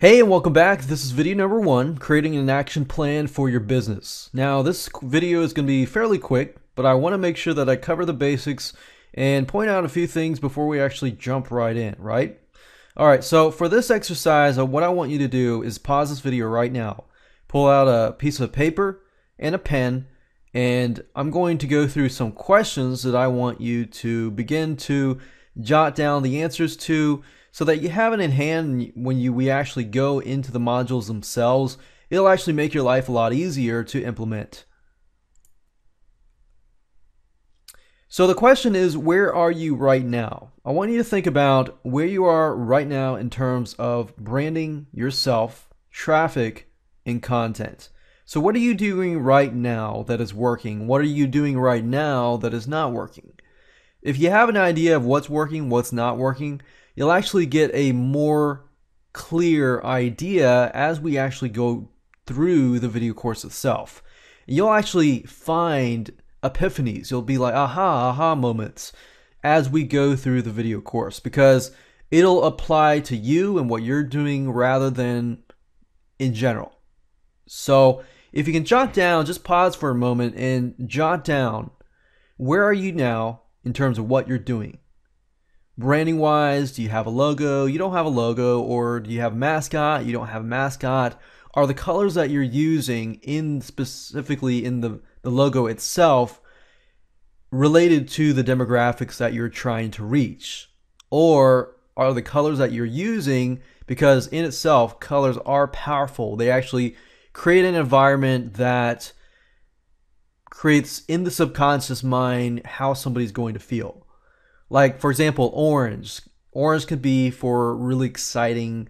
Hey and welcome back. This is video number one, creating an action plan for your business. Now this video is going to be fairly quick, but I want to make sure that I cover the basics and point out a few things before we actually jump right in, right? All right, so for this exercise, uh, what I want you to do is pause this video right now. Pull out a piece of paper and a pen, and I'm going to go through some questions that I want you to begin to jot down the answers to so that you have it in hand when you we actually go into the modules themselves. It'll actually make your life a lot easier to implement. So the question is, where are you right now? I want you to think about where you are right now in terms of branding yourself, traffic, and content. So what are you doing right now that is working? What are you doing right now that is not working? If you have an idea of what's working, what's not working, you'll actually get a more clear idea as we actually go through the video course itself. You'll actually find epiphanies. You'll be like aha, aha moments as we go through the video course because it'll apply to you and what you're doing rather than in general. So if you can jot down, just pause for a moment and jot down where are you now in terms of what you're doing? branding wise do you have a logo? You don't have a logo or do you have a mascot? You don't have a mascot. Are the colors that you're using in specifically in the, the logo itself related to the demographics that you're trying to reach? Or are the colors that you're using because in itself colors are powerful. They actually create an environment that creates in the subconscious mind how somebody's going to feel like, for example, orange. Orange could be for really exciting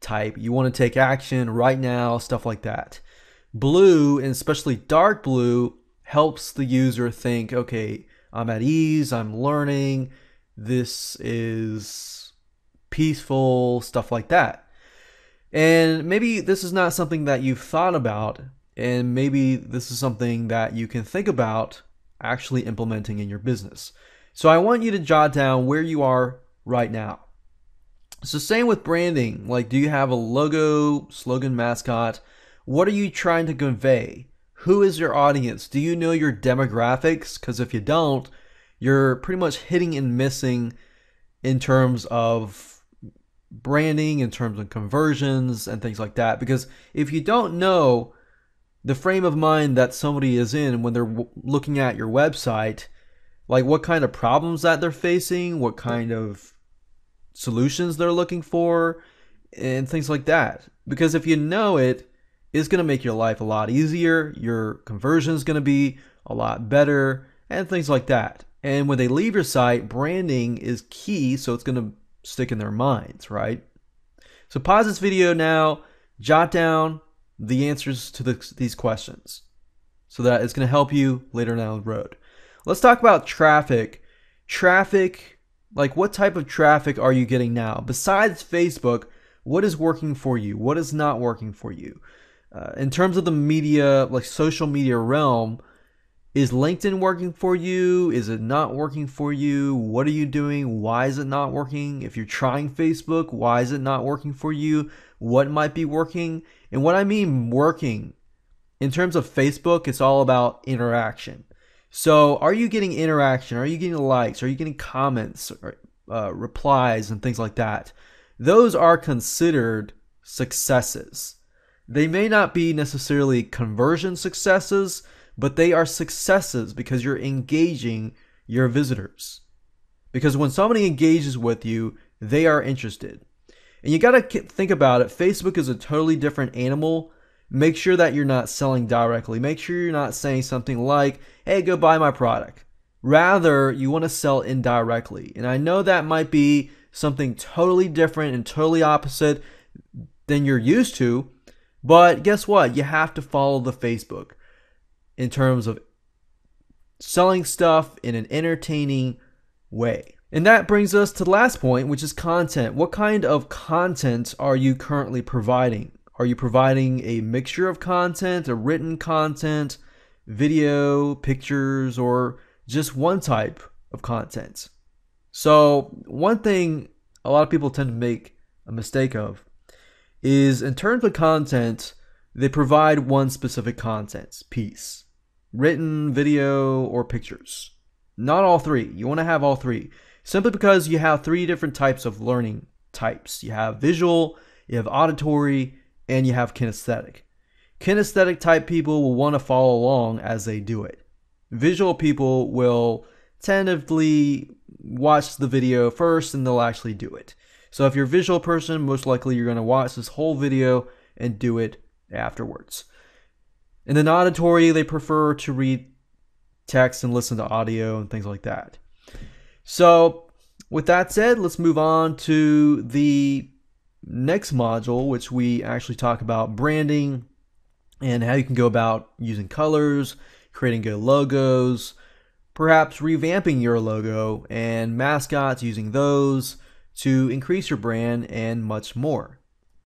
type. You want to take action right now, stuff like that. Blue, and especially dark blue, helps the user think, okay, I'm at ease, I'm learning, this is peaceful, stuff like that. And maybe this is not something that you've thought about, and maybe this is something that you can think about actually implementing in your business. So I want you to jot down where you are right now. So same with branding. Like, do you have a logo, slogan, mascot? What are you trying to convey? Who is your audience? Do you know your demographics? Because if you don't, you're pretty much hitting and missing in terms of branding, in terms of conversions and things like that. Because if you don't know the frame of mind that somebody is in when they're looking at your website, like what kind of problems that they're facing, what kind of solutions they're looking for, and things like that. Because if you know it, it's going to make your life a lot easier. Your conversion is going to be a lot better, and things like that. And when they leave your site, branding is key, so it's going to stick in their minds, right? So pause this video now, jot down the answers to the, these questions so that it's going to help you later down the road. Let's talk about traffic. Traffic, like what type of traffic are you getting now? Besides Facebook, what is working for you? What is not working for you? Uh, in terms of the media, like social media realm, is LinkedIn working for you? Is it not working for you? What are you doing? Why is it not working? If you're trying Facebook, why is it not working for you? What might be working? And what I mean working, in terms of Facebook, it's all about interaction. So, are you getting interaction? Are you getting likes? Are you getting comments, or, uh, replies, and things like that? Those are considered successes. They may not be necessarily conversion successes, but they are successes because you're engaging your visitors. Because when somebody engages with you, they are interested. And you got to think about it Facebook is a totally different animal Make sure that you're not selling directly. Make sure you're not saying something like, hey, go buy my product. Rather, you want to sell indirectly. And I know that might be something totally different and totally opposite than you're used to, but guess what? You have to follow the Facebook in terms of selling stuff in an entertaining way. And that brings us to the last point, which is content. What kind of content are you currently providing? Are you providing a mixture of content, a written content, video, pictures, or just one type of content? So, one thing a lot of people tend to make a mistake of is in terms of content, they provide one specific content piece written, video, or pictures. Not all three. You want to have all three simply because you have three different types of learning types you have visual, you have auditory, and you have kinesthetic. Kinesthetic type people will want to follow along as they do it. Visual people will tentatively watch the video first and they'll actually do it. So if you're a visual person, most likely you're going to watch this whole video and do it afterwards. In the auditory, they prefer to read text and listen to audio and things like that. So, with that said, let's move on to the next module, which we actually talk about branding and how you can go about using colors, creating good logos, perhaps revamping your logo and mascots using those to increase your brand and much more.